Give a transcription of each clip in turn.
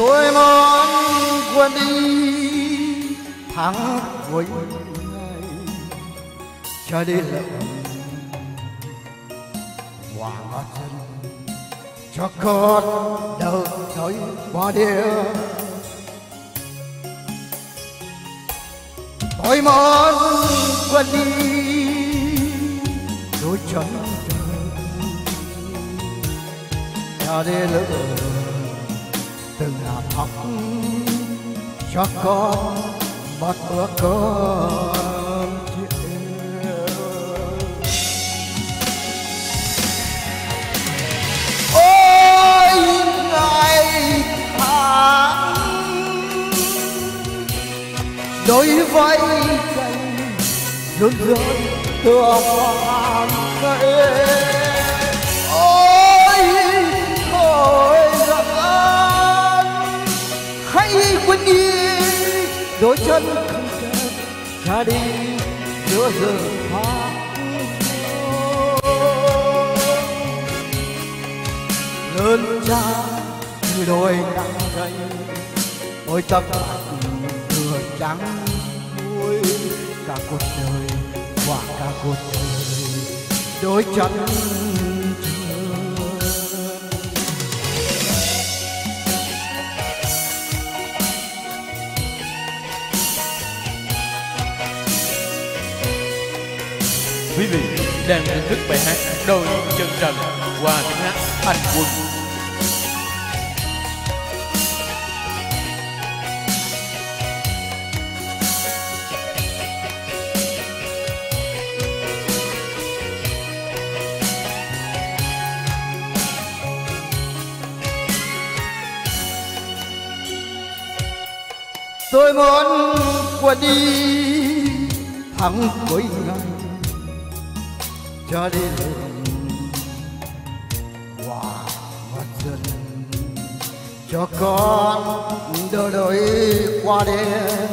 tôi muốn quên đi tháng cuối ngày cho đi lộng hòa chân cho con đầu nói qua điều tôi muốn quên đi đôi chân cho đi lộng từng làm học cho con một bữa cơm ôi, ngày tháng đôi vai cành run run tựa hoa cây. Đôi chân không chân ra đi, giữa rừng hoa lớn cha như đôi nắng gầy ôi tấm thừa trắng vui cả cuộc đời qua cả cuộc đời, đôi chân Quý vị đang thưởng thức bài hát Đôi chân trần qua tiếng hát Anh Quân. tôi muốn qua đi thẳng cuối ngày cho đi lên hòa mất cho con đôi đôi qua đêm.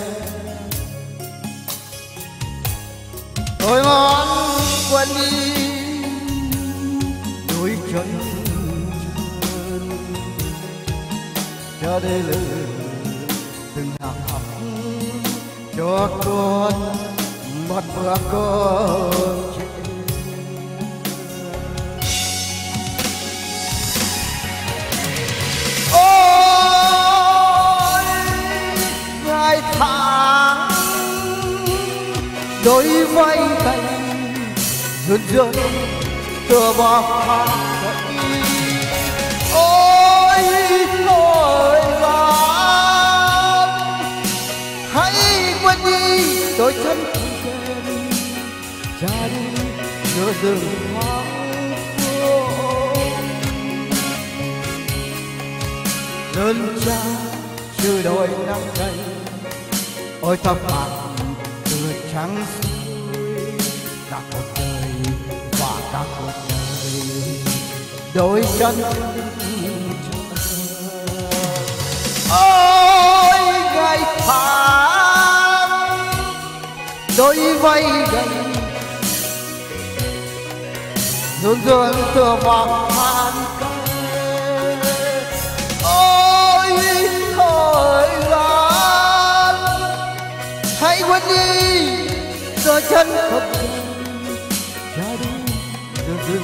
Tôi muốn quên đi đôi chân cho đi lên từng hàng học cho con một bữa cơm đôi vai tay, run run tựa vào hoa cây ôi thời gian hãy quên đi đôi chân không quen ra đi giữa rừng hoang lớn cha, chưa đôi năm cây ôi tóc bạc từ trắng xuôi cả cuộc đời và cả cuộc đời đôi chân. Ôi, gầy tháng đôi vai gầy run run tựa vào than quên chân không chân ra đi rừng đường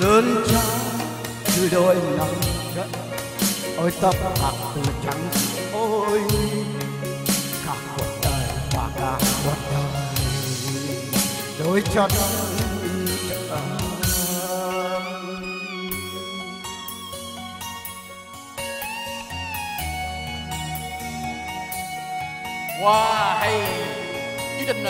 lớn cha từ đôi nắng gậy ôi tóc bạc từ trắng ôi, cả cuộc đời và cả cuộc đời. Đôi chân Wow, hay. Chương trình